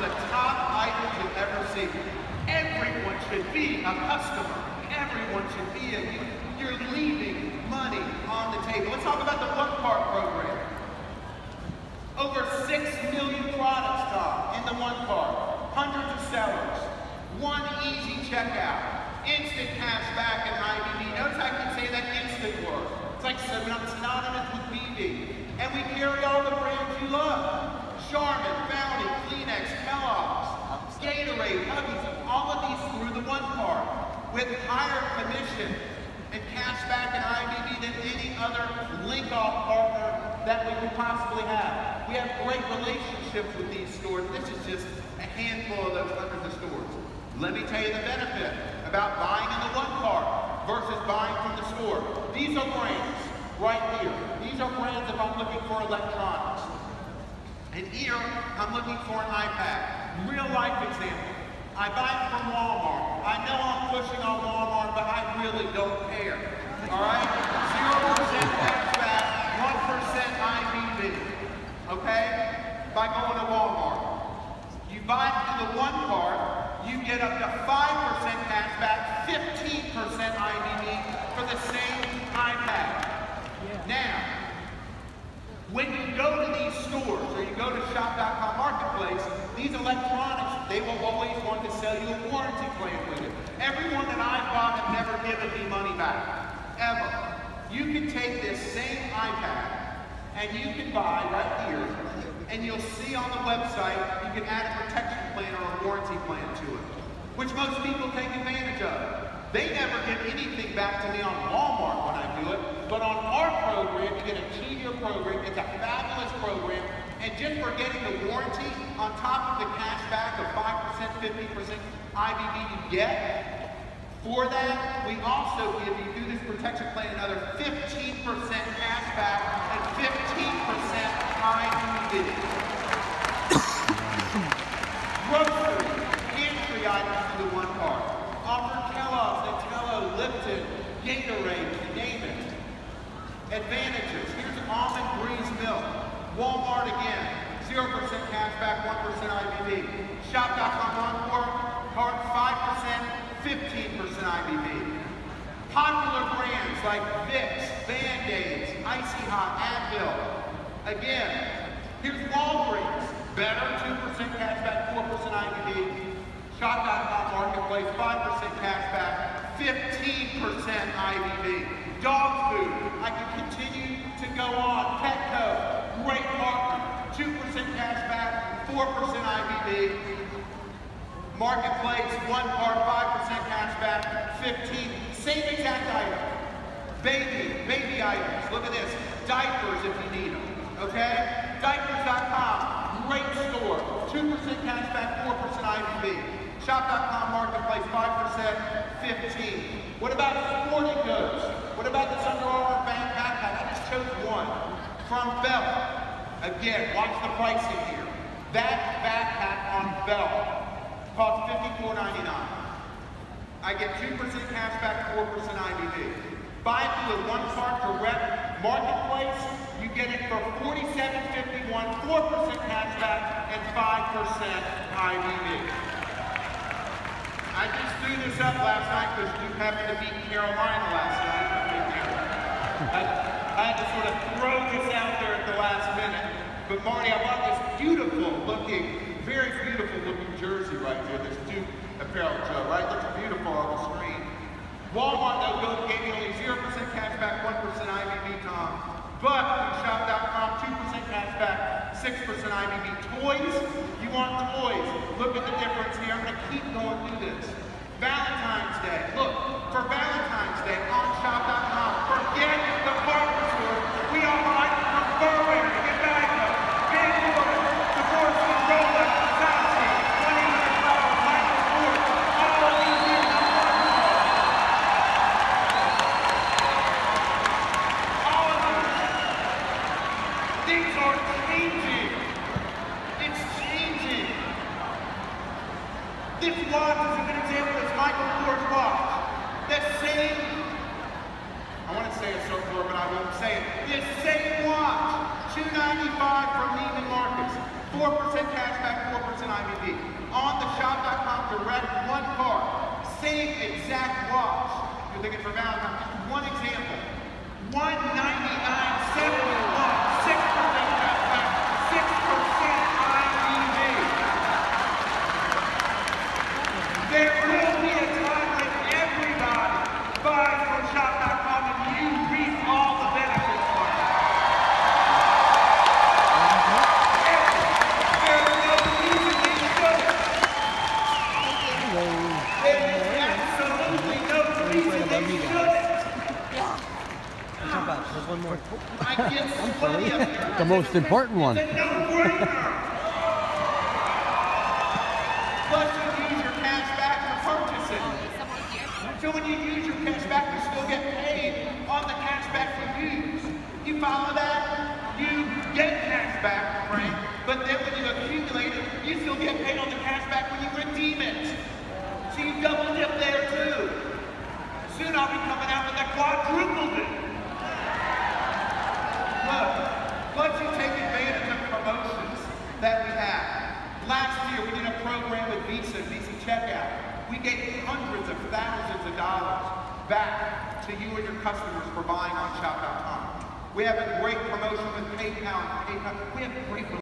the top items you've ever seen. Everyone should be a customer. Everyone should be a, you're leaving money on the table. Let's talk about the One Cart program. Over 6 million products, Tom, in the One Cart. Hundreds of sellers. One easy checkout. Instant cash back in IBV. Notice I can say that instant word. It's like synonymous with BV. And we carry all the brands you love. Charmin, Bounty, Kleenex, Kellogg's, Gatorade, Huggies, all of these through the One Cart with higher commission and cash back in IBV than any other link-off partner that we could possibly have. We have great relationships with these stores. This is just a handful of those hundreds of stores. Let me tell you the benefit about buying in the One Cart versus buying from the store. These are brands right here. These are brands if I'm looking for electronics. And here, I'm looking for an iPad. Real life example. I buy it from Walmart. I know I'm pushing on Walmart, but I really don't care. All right? 0% cashback, 1% IBV. Okay? By going to Walmart. You buy it the One Cart, you get up to 5% cash back, 15% IBV for the same iPad. Now, when you go to these stores or you go to shop.com marketplace, these electronics, they will sell you a warranty plan with it. Everyone that I've bought have never given me money back, ever. You can take this same iPad and you can buy right here and you'll see on the website you can add a protection plan or a warranty plan to it, which most people take advantage of. They never give anything back to me on Walmart when I do it, but on our program, you get a two-year program. It's a fabulous program, and just for getting the warranty on top of the cash back of 5%, 50% IBV you get, for that, we also give you, through this protection plan, another 15% cash back and 15% IBV. Grocery, pantry items to the One Cart. Offer Kellogg's, Nutella, Lipton, Gatorade, you name it. Advantages. Again. 0% cash back, 1% IBV. Shop.com Encore, cart 5%, 15% IBV. Popular brands like Vicks, Band-Aids, Icy Hot, Advil, Again, here's Walgreens. Better, 2% cash back, 4% IBV. Shop.com Marketplace, 5% cash back, 15% IBV. Dog food, I can continue to go on. Petco, great partner, 2% cash back, 4% Marketplace, One Cart, 5% cashback, 15, same exact item. Baby, baby items, look at this. Diapers if you need them okay? Diapers.com, great store. 2% cashback, 4% IBV. Shop.com marketplace, 5%, 15. What about sporting goods? What about this Under Armour backpack? I just chose one from Bell. Again, watch the pricing here. That backpack on Bell costs $54.99. I get 2% cash back, 4% IBV. Buy it through the One Cart Direct Marketplace, you get it for $47.51, 4% cash back, and 5% IBV. I just threw this up last night because Duke happened to beat Carolina last night. I, I had to sort of throw this out there at the last minute. But Marty, I bought this beautiful looking, very beautiful looking jersey right here, this Duke apparel show, right? Looks beautiful on the screen. Walmart, though, gave me only 0% cash back, 1% IBV, Tom. But shop.com, 2% cash back, 6% IBV. Toys, you want toys. Look at the difference here. I'm going to keep going through this. Valentine's Day. Look, for Valentine's Day on shop.com, forget the partner store. We are right from Burberry. Say it. So far, but I won't say it. This same watch, 295 from Neiman Marcus. 4% cash back, 4% IBV. On the shop.com direct One Cart, same exact watch. You're looking for Valentine's. Just one example. 199.71. 6% cash back, 6% IBV. There will be a time when everybody buys from shop.com and you reap all the benefits from it. There's no reason they shouldn't. There's absolutely no reason they shouldn't. How about there's one more? I get sweaty up here. The most important one. It's a no-brainer. Plus, you use your cash back for purchasing. So when you use your cash you still get paid on the cash you use. You follow that? You get cash right? But then when you accumulate it, you still get paid on the cash when you redeem it. So you double dip there too. Soon I'll be coming out with a quadruple dip. Look, once you take advantage of promotions that we have. Last year we did a program with Visa, Visa Checkout. We gave hundreds of thousands of dollars back to you and your customers for buying on shop.com. We have a great promotion with PayPal. PayPal. We have great